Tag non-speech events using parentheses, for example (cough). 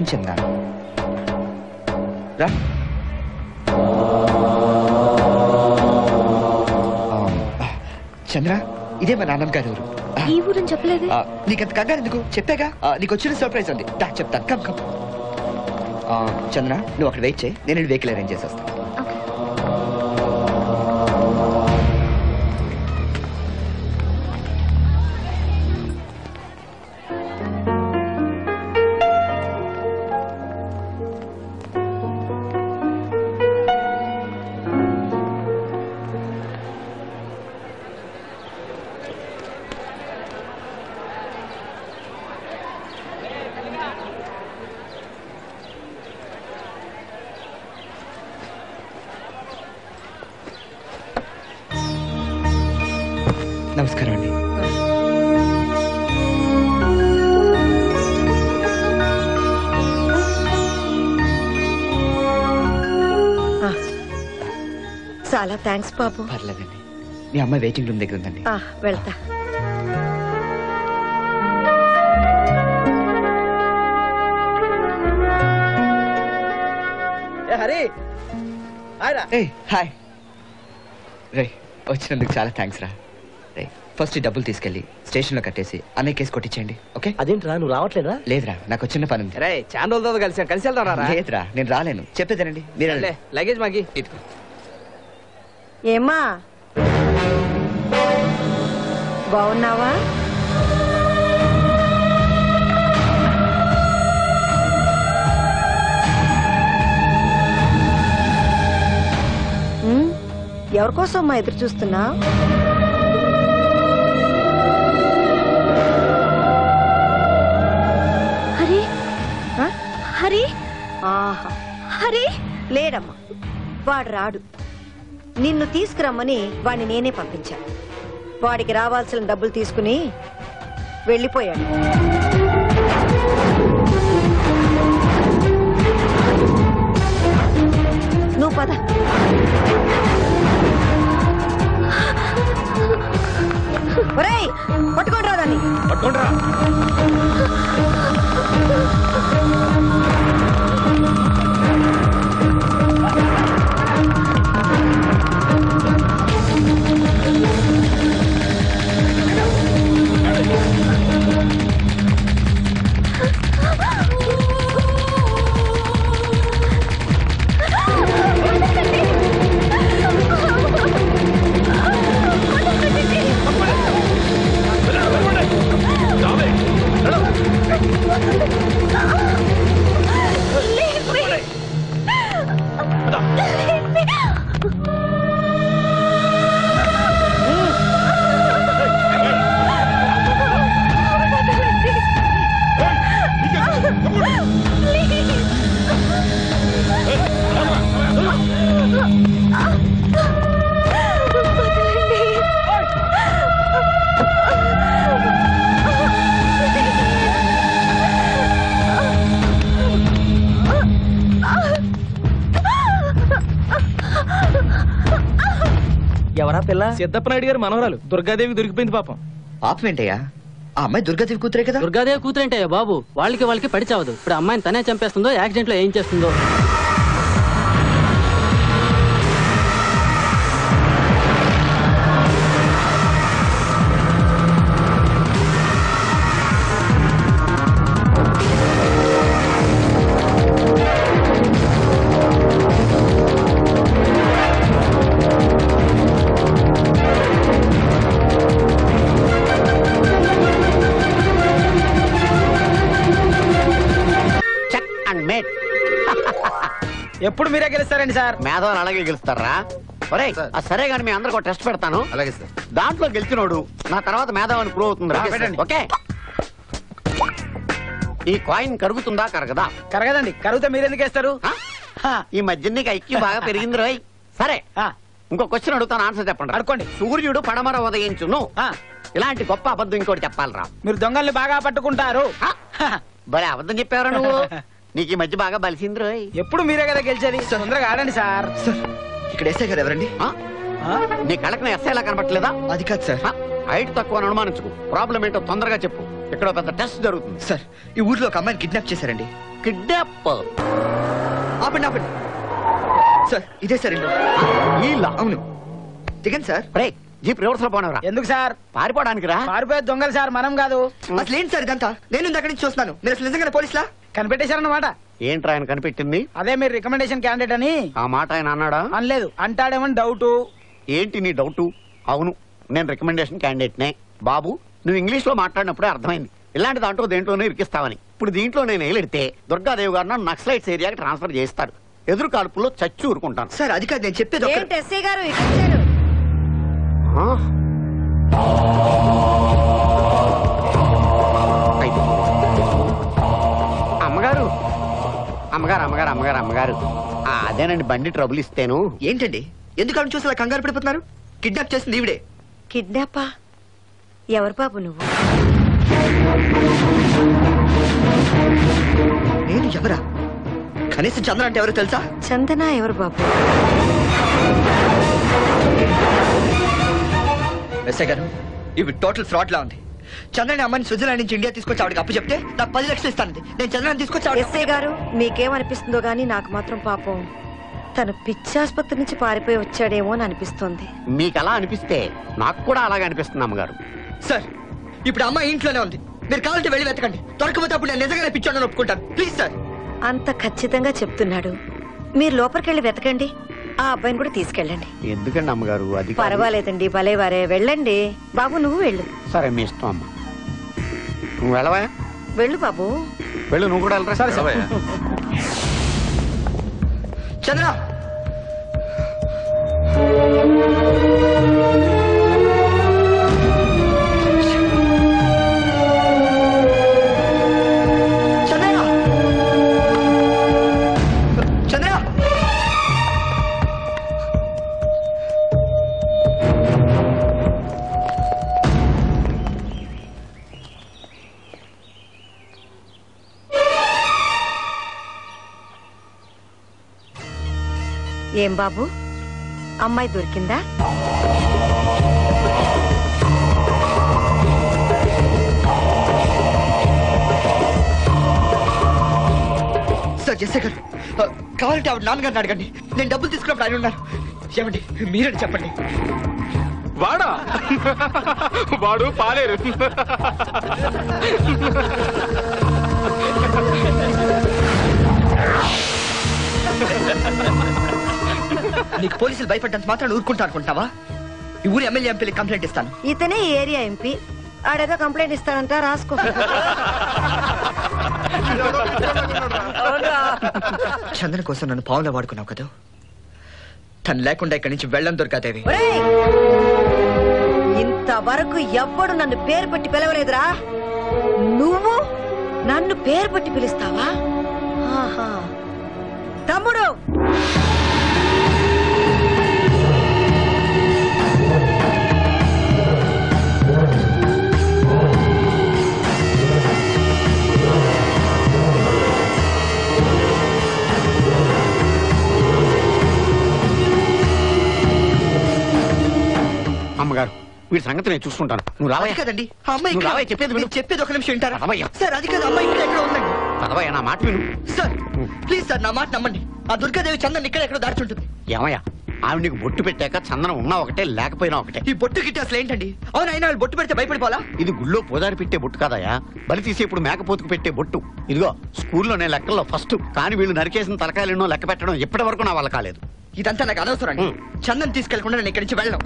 ఏం చంద్ర రా. చంద్ర ఇదే మా నాన్నమ్మ గారి ఊరు. ఈ ఊరని చెప్పలేదే? నీకంత కంగారు ఎందుకు? చెప్పాగా? నీకు వచ్చిన సర్ప్రైజ్ ఉంది. చెప్తాను. Come come. చంద్ర నువ్వు అక్కడ వెయిట్ చేయి. నేను వెహికల్ అరేంజ్ చేసేస్తాను నమస్కారం అండి. చాలా థ్యాంక్స్ బాబు. పర్లేదండి. మీ అమ్మాయి వెయిటింగ్ రూమ్ దగ్గర ఉందండి. ఆ, వెళ్తా. హరి! హాయ్. రే వచ్చినందుకు చాలా థ్యాంక్స్ రా. రే ఫస్ట్ ఈ డబ్బులు తీసుకెళ్ళి స్టేషన్లో కట్టేసి అన్నయ్య కేసు కొట్టించండి ఓకే? అదేంట్రా నువ్వు రావట్లేదా లేదురా నాకు చిన్న పని ఉంది. రే చాలా రోజులతో కలిసి కలిసి వెళ్తాం రా లేదురా నేను రాలేను. చెప్పేదేనండి మీరు. లగేజ్ మాకి. ఏమ్మా? బాగున్నావా? ఎవరి కోసం అమ్మా ఎదురు చూస్తున్నా? హరి? ఆహా. హరి? లేడమ్మా. వాడు రాడు. నిన్ను తీసుకురమ్మని వాడిని నేనే పంపించాను వాడికి రావాల్సిన డబ్బులు తీసుకుని వెళ్ళిపోయాడు. నువ్వు పద. (gasps) ఒరేయ్ పట్టుకోండి రా దాన్ని పిల్ల. సిద్ధప్ప నాయుడు గారు మనవరాలు. దుర్గాదేవి దొరికిపోయింది పాపం. పాపమేంటయ్యా? ఆ అమ్మాయి దుర్గాదేవి కూతురే కదా? దుర్గాదేవి కూతురంటే బాబు. వాళ్ళకి వాళ్ళకి పడి చావదు. ఇప్పుడు అమ్మాయిని తనే చంపేస్తుందో యాక్సిడెంట్లో ఏం చేస్తుందో. ఎప్పుడు మీరే గెలుస్తారండి సార్? మేధావులు అలాగే గెలుస్తారా? ఒరే సరే. గాని మీ అందరికి టెస్ట్ పెడతాను. అలాగే సార్. దాంట్లో గెలిచినోడు నా తర్వాత మేధావని ప్రూవ్ అవుతుంది ఓకే, ఈ కాయిన్ కరుగుతుందా కరగదా? కరగదండి. కరుగుతే మీరెందుకు వేస్తారు? ఆ? ఈ మధ్య నీకు ఐక్యూ బాగా పెరిగింది రోయ్. సరే. ఆ, ఇంకో క్వశ్చన్ అడుగుతాను ఆన్సర్ చెప్పండి. అడుక్కోండి. సూర్యుడు పడమర ఉదయించును. ఆ, ఇలాంటి గొప్ప అబద్ధం ఇంకోటి చెప్పాలరా. మీరు దొంగల్ని బాగా పట్టుకుంటారు. ఆ? భలే అబద్ధం చెప్పావరా నువ్వు. (laughs) నీకు ఈ మధ్య బాగా బలిసింది రోయ్ ఎప్పుడు మీరే కదా గెలిచేది? తొందరగా ఆడండి సార్. సార్ ఇక్కడ ఎస్ఐ గారు ఎవరండి? ఆ? ఆ? నీ కళ్ళకి ఎస్ఐలా కనపట్లేదా అది కాదు సార్? హైట్ తక్కువ అని అనుమానించుకు. ప్రాబ్లం ఏంటో తొందరగా చెప్పు. ఇక్కడ ఒక పెద్ద టెస్ట్ జరుగుతుంది. సార్ ఈ ఊర్లో ఒక అమ్మాయిని కిడ్నాప్ చేశారండి. కిడ్నాప్ ఆపండి ఆపండి. సార్ ఇదే సార్ ఇల్లు. వీళ్ళ? అవును. దిగండి సార్. రే జీప్ రివర్స్లో పోనవరా ఎందుకు సార్? పారిపోవడానికి రా పారిపోయే దొంగలు సార్ మనం కాదు. అసలు ఏంటి సార్ ఇదంతా? నేను అక్కడి నుంచి చూస్తున్నాను. మీరు అసలు నిజంగానే పోలీసులా? కనిపెట్టేశారన్నమాట. ఏంట్రా ఆయన కనిపెట్టింది? అదే మీరు రికమెండేషన్ క్యాండిడేట్ అని. ఆ మాట ఆయన అన్నాడా? అనలేదు. అంటాడేమని డౌట్. ఏంటి నీ డౌట్? అవును నేను రికమెండేషన్ క్యాండిడేట్నే. బాబు నువ్వు ఇంగ్లీష్లో మాట్లాడినప్పుడే అర్థమైంది. ఇలాంటి దాంట్లో దేంట్లోనే ఇరికిస్తావని. ఇప్పుడు దీంట్లో నేను ఏలెడితే దుర్గాదేవి గారు నన్ను నక్సలైట్స్ ఏరియాకి ట్రాన్స్ఫర్ చేస్తారు ఎదురు కాల్పుల్లో చచ్చి ఊరుకుంటాను. సార్ అది కాదు నేను చెప్పేది ఒక్క- ఏంటి ఎస్ఐ గారు వచ్చారు? ఆ? అమ్మగారు అమ్మగారు అమ్మగారు అమ్మగారు. ఆ, అదేనండి బండి ట్రబుల్ ఇస్తేను. ఏంటండి? ఎందుకు ఆవిడ చూసి అలా కంగారు పడిపోతున్నారు? కిడ్నాప్ చేసింది ఈవిడే. కిడ్నాపా ఎవరు బాబు నువ్వు? నేను ఎవరా? కనీసం చంద్ర అంటే ఎవరో తెలుసా? చందన ఎవరు బాబు? ఎస్ఐ గారు ఇవి టోటల్ ఫ్రాడ్ లా ఉంది. చంద్రని అమ్మాయిని స్విట్జర్లాండ్ నుంచి ఇండియా తీసుకొచ్చి ఆవిడకి అప్పు చెప్తే నాకు పది లక్షలు ఇస్తానండి నేను చంద్రని తీసుకొచ్చి ఆవిడ ఎస్ఐ గారు మీకేమనిపిస్తుందో గానీ నాకు మాత్రం పాపం తను పిచ్చాసుపత్రి నుంచి పారిపోయి వచ్చాడేమో అని అనిపిస్తోంది. మీకు అలా అనిపిస్తే నాకు కూడా అలాగే అనిపిస్తుంది అమ్మగారు. సార్ ఇప్పుడు అమ్మాయి ఇంట్లోనే ఉంది. మీరు కావాలంటే వెళ్ళి వెతకండి. దొరకపోతే అప్పుడు నేను నిజంగానే పిచ్చోడని ఒప్పుకుంటాను. Please sir. అంత ఖచ్చితంగా చెప్తున్నాడు. మీరు లోపలికెళ్ళి వెతకండి. ఆ అబ్బాయిని కూడా తీసుకెళ్ళండి. ఎందుకండి అమ్మగారు? అది కాదు. పర్వాలేదండి భలే వారే. వెళ్ళండి. బాబు నువ్వు వెళ్ళు. సరే మీ ఇష్టం అమ్మ. నువ్వు వెళ్ళవా? వెళ్ళు బాబు. వెళ్ళు నువ్వు కూడా వెళ్ళరా? సరే సరే. చంద్ర! ఏం బాబు? అమ్మాయి దొరికిందా? సార్ ఎస్ఐ గారు. కావాలంటే ఆవిడ నాన్నగారిని అడగండి. నేను డబ్బులు తీసుకున్నప్పుడు ఆయన ఉన్నారు. ఏమండి మీరని చెప్పండి. వాడా? వాడు పాలేరు. నీకు పోలీసులు భయపడ్డంత మాత్రం ఊరుకుంటా అనుకుంటావా ఈ ఊరి ఎమ్మెల్యే ఎంపీలకి కంప్లైంట్ ఇస్తాను. ఇతనే ఏరియా ఎంపీ. ఆడేదో కంప్లైంట్ ఇస్తాడంట రాసుకో. (laughs) చందన కోసం నన్ను పావులా వాడుకున్నావు కదా. తను లేకుండా ఇక్కడి నుంచి వెళ్ళం దొరకదేవి ఒరేయ్! ఇంతవరకు ఎవ్వడు నన్ను పేరు పెట్టి పిలవలేదురా. నువ్వు నన్ను పేరు పెట్టి పిలుస్తావా? ఆహా. తమ్ముడు వీడి సంగతి నేను చూసుకుంటాను. నువ్వు రావయ్యా. కదండి. ఆ అమ్మాయి నువ్వు రావయ్య, చెప్పేది విను. నేను చెప్పేది ఒక నిమిషం వింటారా? రావయ్య. సార్ అది కాదు అమ్మాయి ఇక్కడ ఎక్కడ ఉందండి. చదవయ్యా నా మాట విను. సార్ ప్లీజ్ సార్ నా మాట నమ్మండి. ఆ దుర్గాదేవి చందన్ ఇక్కడ ఎక్కడ దాచుంటుంది ఏమయ్యా ఆవిడ నీకు బొట్టు పెట్టాక చందనం ఉన్నా ఒకటే లేకపోయినా ఒకటే. ఈ బొట్టు గిట్టి అసలు ఏంటండి? అవును అయినా వాళ్ళు బొట్టు పెడితే భయపడిపోవాలా? ఇది గుళ్ళో పూజారి పెట్టే బొట్టు కాదయా బలి తీసి ఇప్పుడు మేకపోతుకు పెట్టే బొట్టు. ఇదిగో స్కూల్లో నేను లెక్కల్లో ఫస్ట్. కానీ వీళ్ళు నరికేసిన తలకాయలు ఎన్నో లెక్క పెట్టడం ఇప్పటి వరకు నా వల్ల కాలేదు. ఇదంతా నాకు అనవసరం అండి. హ్మ్. చందన్ తీసుకెళ్ళకుండా నేను ఇక్కడి నుంచి వెళ్ళను.